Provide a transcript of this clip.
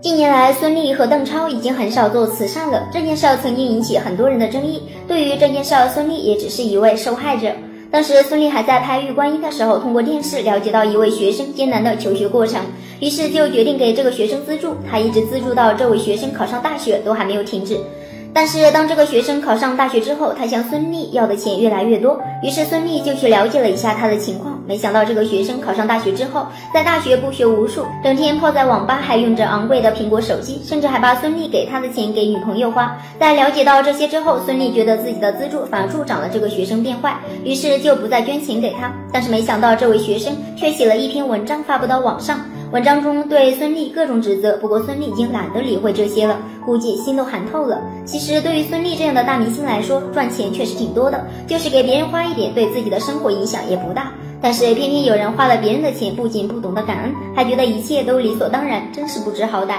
近年来，孙俪和邓超已经很少做慈善了，这件事曾经引起很多人的争议。对于这件事，孙俪也只是一位受害者。当时孙俪还在拍《玉观音》的时候，通过电视了解到一位学生艰难的求学过程，于是就决定给这个学生资助。他一直资助到这位学生考上大学，都还没有停止。但是当这个学生考上大学之后，他向孙俪要的钱越来越多，于是孙俪就去了解了一下他的情况。没想到这个学生考上大学之后，在大学不学无术，整天泡在网吧，还用着昂贵的苹果手机，甚至还把孙俪给他的钱给女朋友花。在了解到这些之后，孙俪觉得自己的资助反而助长了这个学生变坏，于是就不再捐钱给他。但是没想到这位学生却写了一篇文章发布到网上。文章中对孙俪各种指责，不过孙俪已经懒得理会这些了，估计心都寒透了。其实对于孙俪这样的大明星来说，赚钱确实挺多的，就是给别人花一点，对自己的生活影响也不大。但是偏偏有人花了别人的钱，不仅不懂得感恩，还觉得一切都理所当然，真是不知好歹。